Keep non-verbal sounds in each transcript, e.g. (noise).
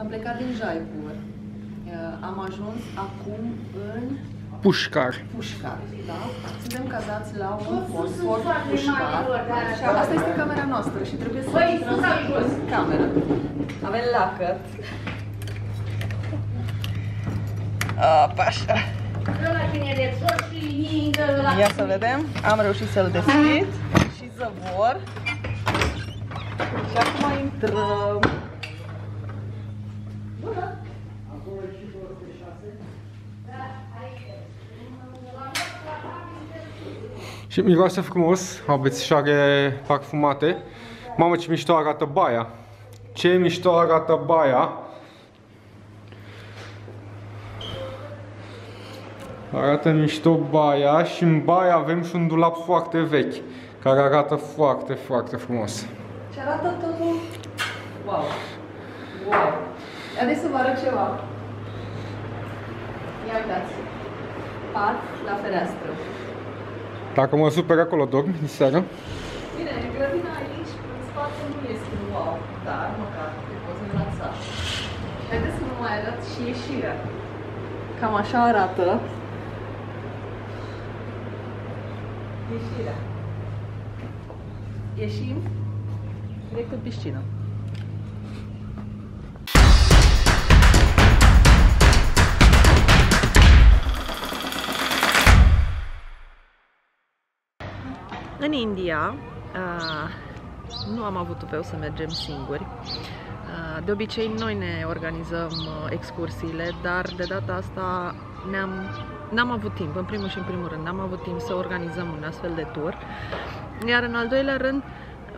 Am plecat din Jaipur. Uh, Am ajuns acum în Pușcar. Pușcar, da? Suntem cazați la un fort, fort Pușcar. Și asta este camera noastră și trebuie să intrăm în cameră. Avem lacăt. Apa, așa. Ia să vedem. Am reușit să-l deschid și zăvor. Și acum intrăm. Și miroase frumos, aveți șare parfumate. Mamă, ce mișto arată baia. Ce mișto arată baia. Arată mișto baia și în baia avem și un dulap foarte vechi, care arată foarte, foarte frumos. Și arată totul... Wow! Wow! Haideți să vă arăt ceva. Ia uitați. Pat la fereastră. Dacă mă super acolo dormi din seară. Bine, grădina aici, în spate, nu este wow, dar măcar te poți relaxa. Haideți să vă mai arăt și ieșirea. Cam așa arată. Ieșirea. Ieșim direct în piscină. În India uh, nu am avut tupeu să mergem singuri. Uh, De obicei noi ne organizăm uh, excursiile, dar de data asta ne-am, n-am avut timp, în primul și în primul rând, n-am avut timp să organizăm un astfel de tur. Iar în al doilea rând,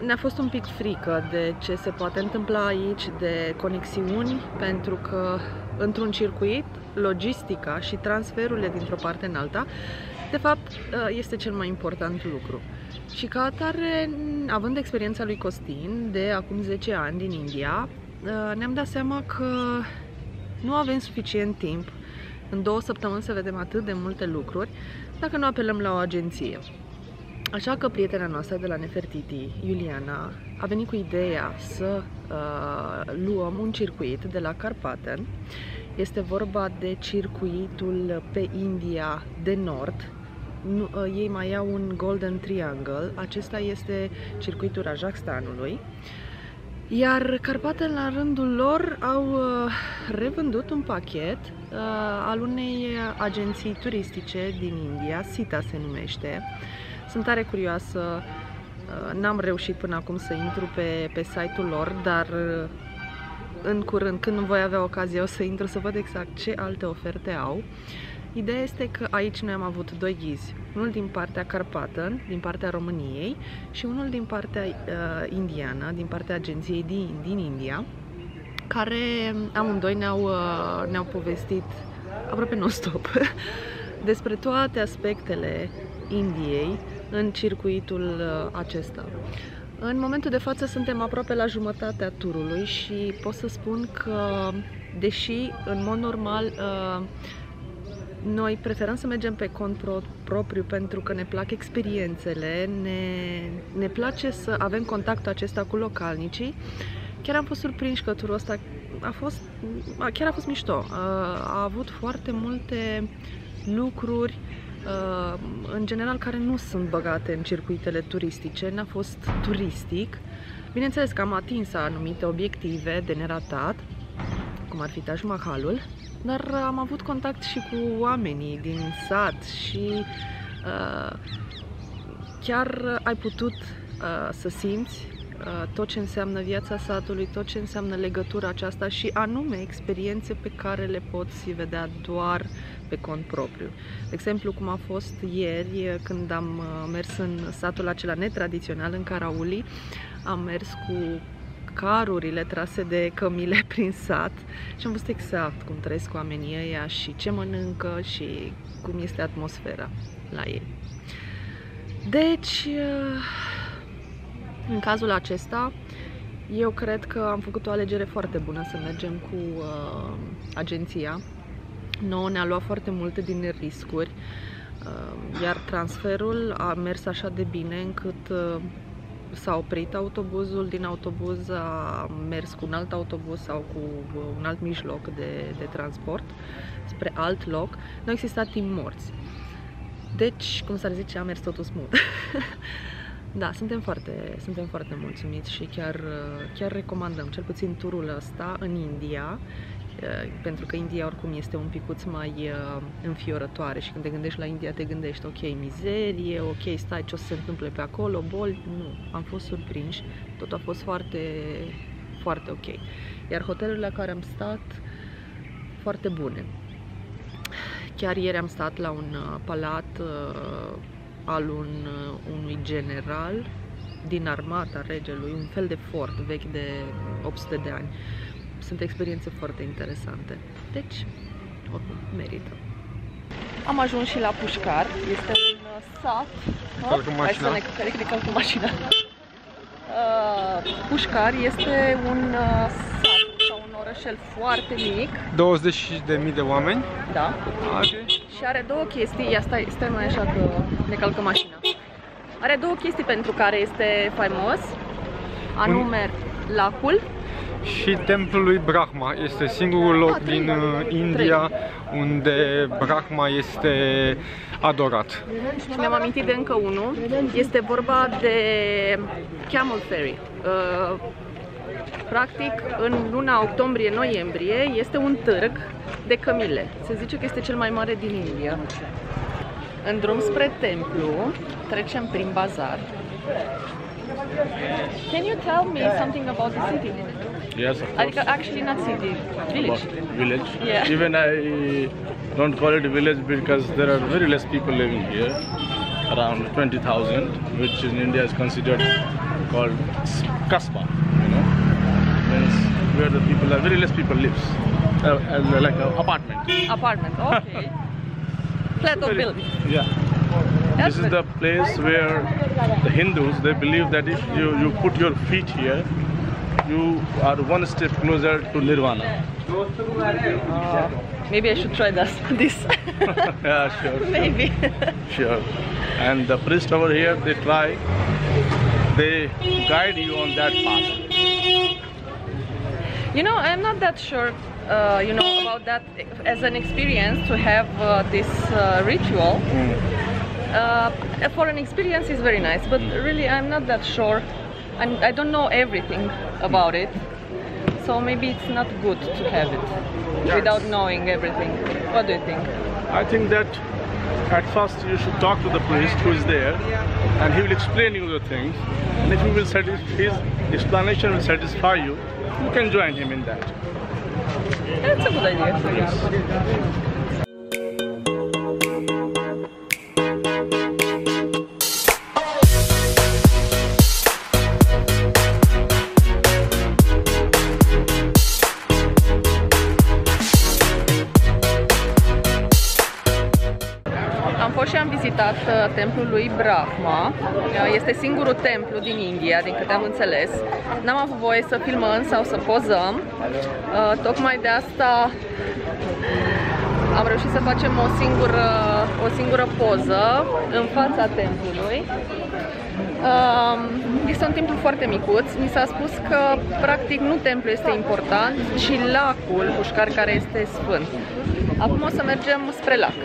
ne-a fost un pic frică de ce se poate întâmpla aici, de conexiuni, pentru că într-un circuit, logistica și transferurile dintr-o parte în alta, de fapt, este cel mai important lucru. Și ca atare, având experiența lui Costin de acum 10 ani din India, ne-am dat seama că nu avem suficient timp în două săptămâni să vedem atât de multe lucruri dacă nu apelăm la o agenție. Așa că prietena noastră de la Nefertiti, Iuliana, a venit cu ideea să uh, luăm un circuit de la Carpaten. Este vorba de circuitul pe India de nord. Nu, uh, ei mai au un Golden Triangle. Acesta este circuitul Rajasthanului. Iar Carpaten, la rândul lor, au uh, revândut un pachet uh, al unei agenții turistice din India, Sita se numește. Sunt tare curioasă, uh, n-am reușit până acum să intru pe, pe site-ul lor, dar uh, în curând, când voi avea ocazie, o să intru să văd exact ce alte oferte au. Ideea este că aici noi am avut doi ghizi, unul din partea Carpatan, din partea României și unul din partea uh, indiană, din partea agenției din, din India, care amândoi ne-au, uh, ne-au povestit aproape non-stop (laughs) despre toate aspectele Indiei în circuitul uh, acesta. În momentul de față suntem aproape la jumătatea turului și pot să spun că, deși în mod normal uh, noi preferăm să mergem pe cont pro- propriu pentru că ne plac experiențele, ne, ne place să avem contactul acesta cu localnicii. Chiar am fost surprinși că turul ăsta a fost, chiar a fost mișto. A avut foarte multe lucruri în general care nu sunt băgate în circuitele turistice, n-a fost turistic. Bineînțeles că am atins anumite obiective de neratat, cum ar fi Taj Mahalul, dar am avut contact și cu oamenii din sat și uh, chiar ai putut uh, să simți uh, tot ce înseamnă viața satului, tot ce înseamnă legătura aceasta și anume experiențe pe care le poți vedea doar pe cont propriu. De exemplu, cum a fost ieri când am uh, mers în satul acela netradițional, în Carauli, am mers cu carurile trase de cămile (laughs) prin sat și am văzut exact cum trăiesc oamenii ăia și ce mănâncă și cum este atmosfera la ei. Deci, în cazul acesta, eu cred că am făcut o alegere foarte bună să mergem cu uh, agenția. Nouă ne-a luat foarte multe din riscuri, uh, iar transferul a mers așa de bine încât uh, s-a oprit autobuzul, din autobuz a mers cu un alt autobuz sau cu un alt mijloc de, de transport spre alt loc. Nu au existat timp morți. Deci, cum s-ar zice, a mers totul smooth. (laughs) da, suntem foarte, suntem foarte mulțumiți și chiar, chiar recomandăm, cel puțin turul ăsta în India, pentru că India oricum este un picuț mai uh, înfiorătoare și când te gândești la India te gândești ok, mizerie, ok, stai ce o să se întâmple pe acolo, boli, nu, am fost surprinși, tot a fost foarte, foarte ok. Iar hotelurile la care am stat, foarte bune. Chiar ieri am stat la un uh, palat uh, al un, uh, unui general din armata regelui, un fel de fort vechi de 800 de ani sunt experiențe foarte interesante. Deci, oricum, merită. Am ajuns și la Pușcar, este un uh, sat. Calcă oh, Hai să ne ridicăm cu mașina. Uh, Pușcar este un uh, sat sau un orășel foarte mic. 20.000 de oameni? Da. Okay. Și are două chestii. Ia stai, stai mai așa că ne calcă mașina. Are două chestii pentru care este faimos. Anume, un... lacul și templul lui Brahma. Este singurul loc ah, din uh, India unde Brahma este adorat. Și mi-am amintit de încă unul. Este vorba de Camel Ferry. Uh, practic, în luna octombrie-noiembrie este un târg de cămile. Se zice că este cel mai mare din India. În drum spre templu, trecem prin bazar. Can you tell me something about the city? Yes, of course. Actually, not city, village. Village. Yeah. Even I don't call it a village because there are very less people living here, around 20,000, which in India is considered called kasbah. You know, means where the people are very less people lives, uh, uh, like an apartment. Apartment. Okay. (laughs) Flat or building. Yeah. That's this is the place where the Hindus they believe that if you, you put your feet here you are one step closer to nirvana. Uh, maybe I should try that, (laughs) this. (laughs) yeah, sure. Maybe. sure. And the priest over here, they try, they guide you on that path. You know, I'm not that sure, uh, you know, about that as an experience to have uh, this uh, ritual. Mm. Uh, for an experience is very nice, but really I'm not that sure and I don't know everything about it. So maybe it's not good to have it yes. without knowing everything. What do you think? I think that at first you should talk to the priest who is there and he will explain you the things and if he will his explanation will satisfy you, you can join him in that. That's a good idea. Yes. Templul lui Brahma. Uh, este singurul templu din India, din câte am înțeles. N-am avut voie să filmăm sau să pozăm. Uh, tocmai de asta am reușit să facem o singură, o singură poză în fața templului. Este un templu foarte micuț. Mi s-a spus că practic nu templul este important, ci lacul Pușcar care este sfânt. Acum o să mergem spre lac.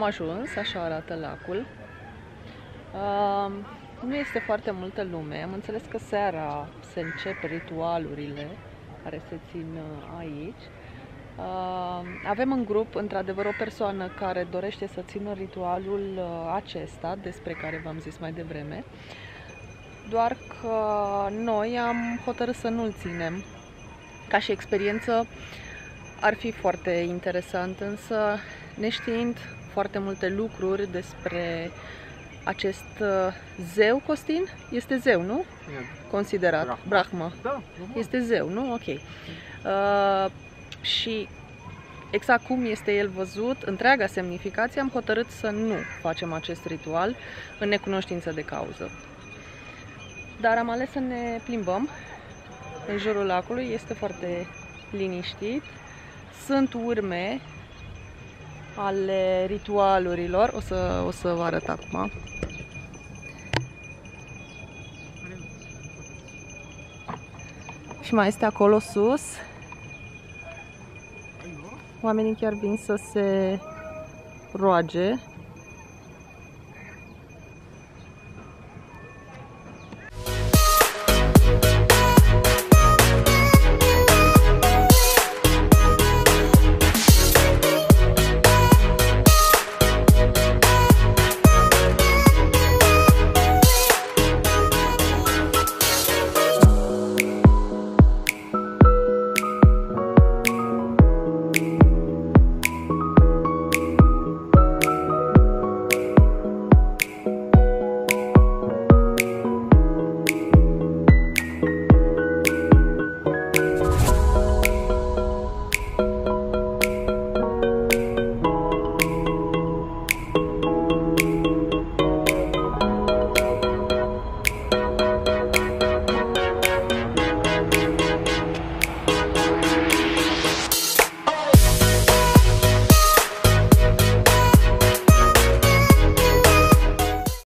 Am ajuns, așa arată lacul. Uh, nu este foarte multă lume. Am înțeles că seara se încep ritualurile care se țin uh, aici. Uh, avem în grup, într-adevăr, o persoană care dorește să țină ritualul uh, acesta, despre care v-am zis mai devreme. Doar că noi am hotărât să nu-l ținem. Ca și experiență ar fi foarte interesant, însă neștiind foarte multe lucruri despre acest uh, zeu, Costin? Este zeu, nu? Considerat. Brahma. Brahma. Da. Este zeu, nu? Ok. Uh, și exact cum este el văzut, întreaga semnificație, am hotărât să nu facem acest ritual în necunoștință de cauză. Dar am ales să ne plimbăm în jurul lacului, este foarte liniștit sunt urme ale ritualurilor. O să, o să vă arăt acum. Și mai este acolo sus. Oamenii chiar vin să se roage